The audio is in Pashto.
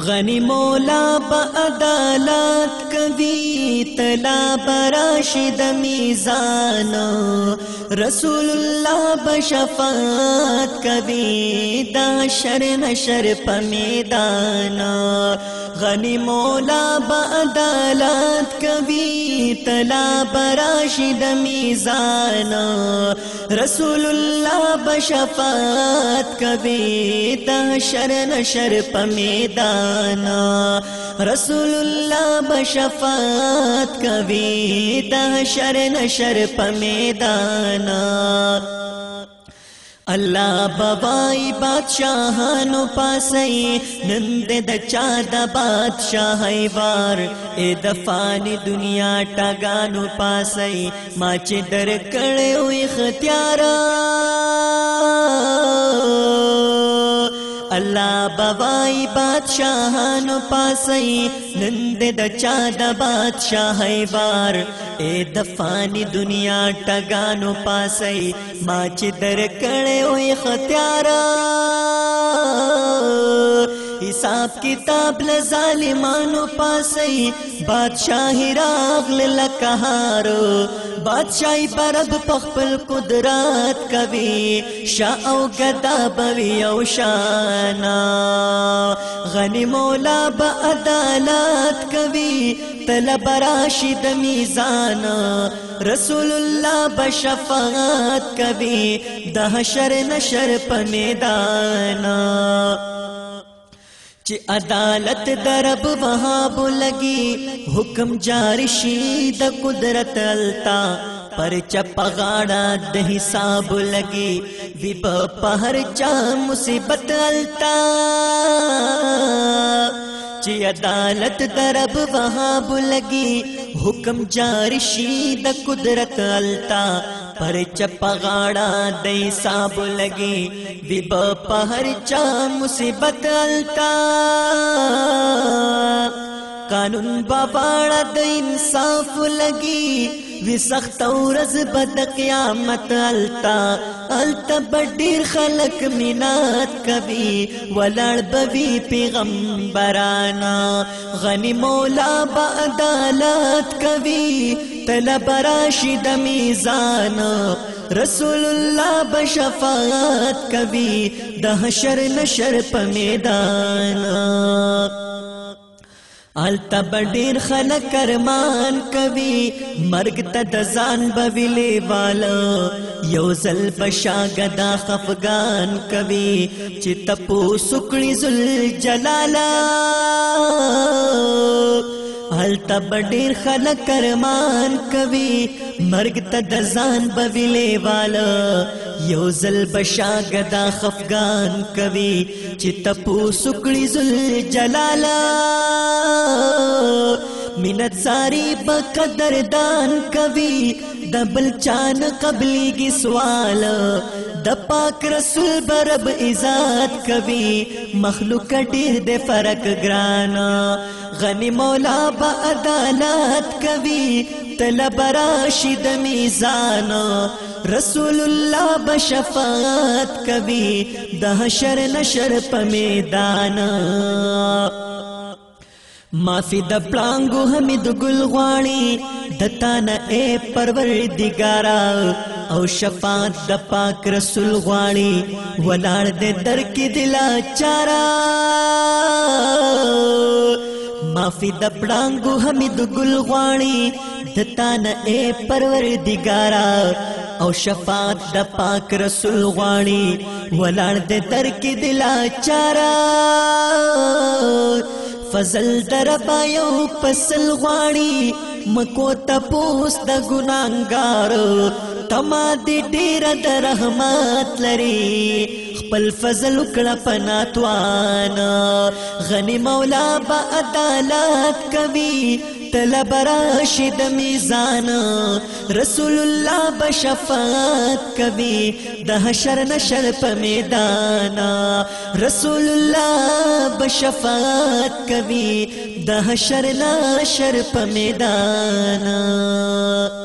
غنی مولا با عدالت کبی تلا براشد میزان رسول اللہ با شفاعت کبی دا شر نشر میدان غنی مولا با عدالت کوي تلا براشد میزان رسول الله بشفاعت کوي تحشر نشر په میدان رسول الله بشفاعت کوي تحشر نشر په میدان الله بابای بادشاہانو پاسي نن دې د چا د بادشاہي وار اې د فانی دنیا ټاګانو پاسي ما چې در کړې وې ختیارا الله بوای بادشاہانو پاسي نن دې د چا د بادشاہي بار اے د فانی دنیا ټګانو پاسي ما چې در کړه وې ختیارا حساب کتاب له ظالمانو پاسې بادشاہ راغ لکهارو بادشاہي پرب پخپل قدرت کوي شاه او غدا بوي او شانا غني مولا به عدالت کوي طلب راشد میزان رسول الله بشفاعت کوي د حشر نشر په میدان چی عدالت درب وہاں بلگی حکم جارشید قدرت التا پر غاڑا چپگاڑا دہساب لگی پہر جا مصیبت التا عدالت درب وہاں بلگی حکم جارشید قدرت التا پر چپغاڑا دئی صاب لگی دیبا پہر چا مصیبت التا قانون باباړه د انصاف لګي وی سخت ورځ بد قیامت التا التا بډیر خلق مینات کوي ولړ بوي پیغمبرانا غنی مولا با عدالت کوي طلب راشد میزان رسول الله بشفاعت کوي د حشر نشر په میدان آلتا بډیر خلک کرمان کوي مرګ ته د ځان بویلې والا یو زل بشاګدا خفغان کوي چې تپو سکړي زل جلالا هل تب ډیر خلک کرمان کوي مرګ ته د ځان بویلې والا یو زل بشاګدا خفغان کوي چې تپو سکړي زل جلالا ملت ساری بقدر دان کوي د بل چان قبليږي سوال د پاک رسول برب عزت کوي مخلوق ډېر د فرق ګران غني مولا با عدالت کوي طلب راشد میزان رسول الله بشفاعت کوي د حشر نشر په میدان مافی د پلانګو حمید ګل غواړي د تانه اے پروردګارا او شفاعت د پاک رسول غواړي ولاړ دې در کې دلا چارا مافی د پلانګو حمید ګل غواړي د تانه اے پروردګارا او شفاعت د پاک رسول غواړي ولاړ دې در کې دلا چارا فضل در پایو پسل غواړي مکو تپوس د ګناګار تما دې ډېر د رحمت لري خپل فضل کړه پناتوان غني مولا با عدالت کوي طلب راشد میزان رسول الله بشفاعت کوي د حشر نشر په میدان رسول الله بشفاعت کوي د حشر نشر په میدان